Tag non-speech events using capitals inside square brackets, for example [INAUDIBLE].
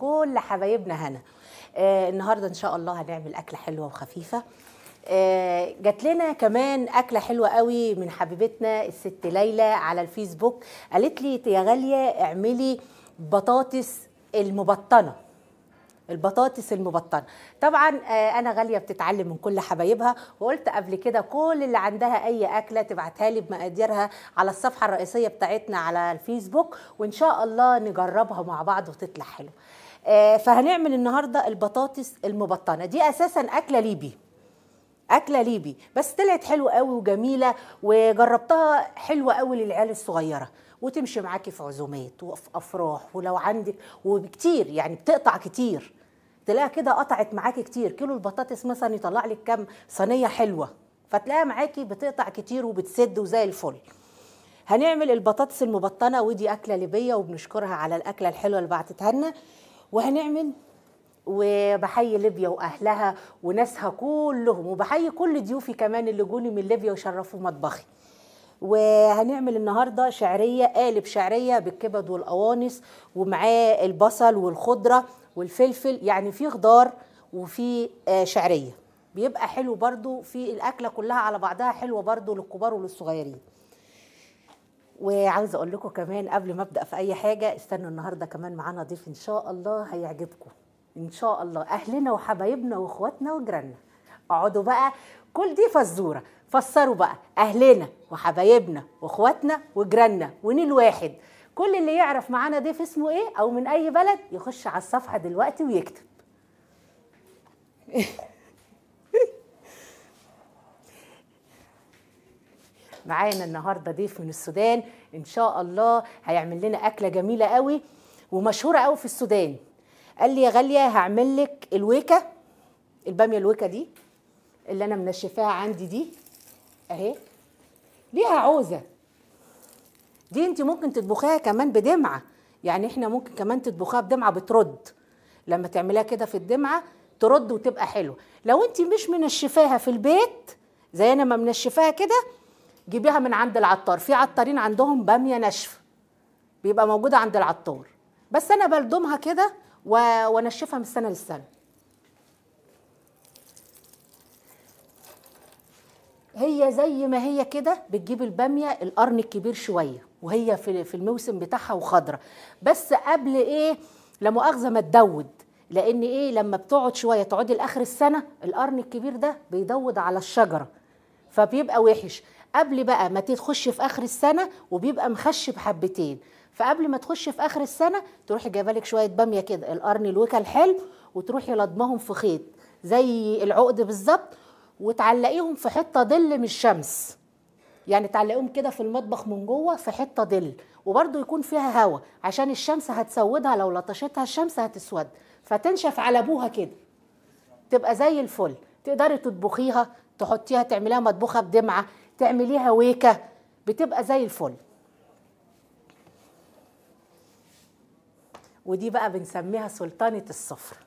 كل حبايبنا هنا. آه النهارده إن شاء الله هنعمل أكلة حلوة وخفيفة. آه جات لنا كمان أكلة حلوة قوي من حبيبتنا الست ليلى على الفيسبوك. قالت لي يا غالية اعملي بطاطس المبطنة. البطاطس المبطنة. طبعا آه أنا غالية بتتعلم من كل حبايبها وقلت قبل كده كل اللي عندها أي أكلة تبعتها لي بمقاديرها على الصفحة الرئيسية بتاعتنا على الفيسبوك وإن شاء الله نجربها مع بعض وتطلع حلوة. آه فهنعمل النهارده البطاطس المبطنة. دي أساسا أكلة ليبي. أكلة ليبي. بس طلعت حلوة قوي وجميلة وجربتها حلوة قوي للعيال الصغيرة. وتمشي معاكي في عزومات وفي أفراح ولو عندك وبكتير يعني بتقطع كتير. تلاقيها كده قطعت معاكي كتير. كيلو البطاطس مثلا يطلع لك كام؟ صينية حلوة. فتلاقيها معاكي بتقطع كتير وبتسد وزي الفل. هنعمل البطاطس المبطنة ودي أكلة ليبية وبنشكرها على الأكلة الحلوة اللي بعتتها لنا. وهنعمل وبحيي ليبيا وأهلها وناسها كلهم. وبحيي كل ضيوفي كمان اللي جوني من ليبيا وشرفوا مطبخي. وهنعمل النهارده شعرية قالب شعرية بالكبد والقوانص ومعاه البصل والخضرة. والفلفل يعني في خضار وفي شعرية. بيبقى حلو برضو في الأكلة كلها على بعضها حلوة برضو للكبار وللصغيرين. وعاوزه أقول لكم كمان قبل ما أبدأ في أي حاجة استنوا النهارده كمان معانا ضيف إن شاء الله هيعجبكم. إن شاء الله. أهلنا وحبايبنا وإخواتنا وجيراننا. اقعدوا بقى. كل دي فزورة. فسروا بقى. أهلنا وحبايبنا وإخواتنا وجيراننا. ونيل واحد. كل اللي يعرف معانا ضيف اسمه إيه أو من أي بلد يخش على الصفحة دلوقتي ويكتب. [LAUGHS] معانا النهارده ضيف من السودان إن شاء الله هيعمل لنا أكلة جميلة قوي ومشهورة قوي في السودان. قال لي يا غالية هعمل لك الويكة البامية الويكة دي اللي أنا منشفاها عندي دي أهي. ليها عوزة. دي انت ممكن تطبخيها كمان بدمعة. يعني إحنا ممكن كمان تطبخيها بدمعة بترد. لما تعمليها كده في الدمعة ترد وتبقى حلوة. لو انت مش منشفاها في البيت زي أنا ما منشفاها كده جيبيها من عند العطار. في عطارين عندهم بامية ناشفة. بيبقى موجودة عند العطار. بس أنا بلدمها كده وأنشفها من السنة للسنة. هي زي ما هي كده بتجيب البامية القرن الكبير شوية وهي في في الموسم بتاعها وخضرة. بس قبل إيه؟ لا مؤاخذة ما تدود. لأن إيه؟ لما بتقعد شوية تقعدي لآخر السنة القرن الكبير ده بيدود على الشجرة فبيبقى وحش. قبل بقى ما تخش في آخر السنة وبيبقى مخشب حبتين فقبل ما تخش في آخر السنة تروحي جايبة لك شوية بامية كده القرن الوكا الحلو وتروحي لضمهم في خيط. زي العقد بالظبط وتعلقيهم في حتة ظل من الشمس يعني تعلقيهم كده في المطبخ من جوه في حتة ظل وبرده يكون فيها هواء عشان الشمس هتسودها لو لطشتها الشمس هتسود. فتنشف على أبوها كده. تبقى زي الفل. تقدري تطبخيها تحطيها تعمليها مطبوخة بدمعة تعمليها ويكة. بتبقى زي الفل. ودي بقى بنسميها سلطانه السفره